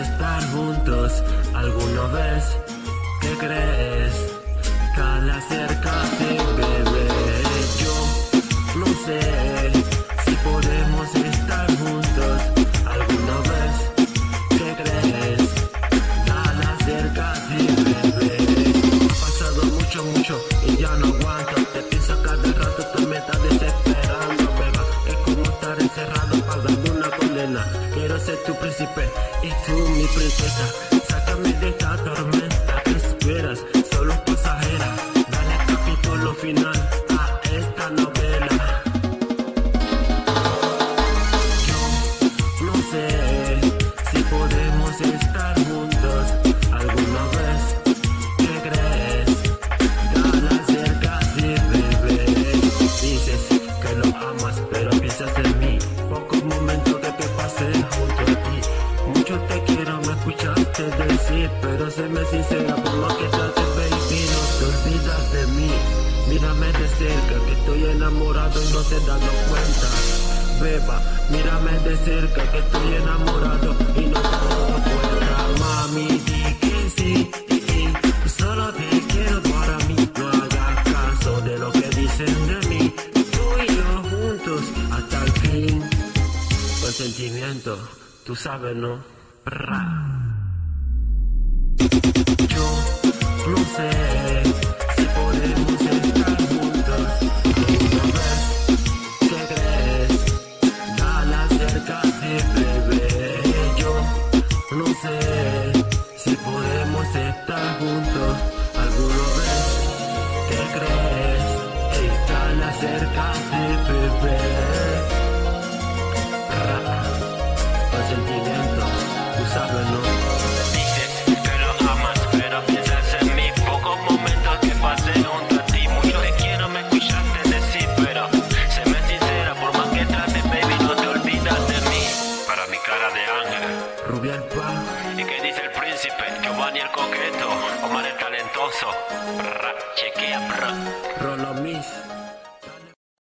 estar juntos alguna vez. ¿Qué crees? Cala, acércate, bebé. Yo no sé si podemos estar juntos alguna vez. ¿Qué crees? Cala, acércate, bebé. Ha pasado mucho, mucho y ya no aguanto. Te pienso cada rato, tú me estás desesperando. Es como estar encerrado pagando Quiero ser tu príncipe y tú mi princesa. Sácame de esta tormenta que esperas, solo pasajera. Dale capítulo final a esta novela. Yo no sé si podemos estar juntos alguna vez. ¿Qué crees? Dale acércate, bebé. Dices que lo amas, pero piensas en te quiero, me escuchaste decir, pero séme sincera, por lo que trates, baby, no te olvidas de mí. Mírame de cerca, que estoy enamorado y no te das cuenta. Beba, mírame de cerca, que estoy enamorado y no te das cuenta. Mami, di que sí, y, y, solo te quiero para mí. No hagas caso de lo que dicen de mí. Tú y yo juntos hasta el fin. Con sentimiento, tú sabes, ¿no? Ra. Yo no sé si podemos estar juntos Dices que lo amas, pero piensas en mí. Pocos momentos que pasé junto a ti. Mucho te quiero, me escuchaste decir, pero se me sincera, por más que trates, baby, no te olvidas de mí. Para mi cara de ángel. Rubial pa. ¿Y qué dice el príncipe? Giovanni el coqueto, Omar el talentoso. Ra, chequea, bro. Rolo Miss.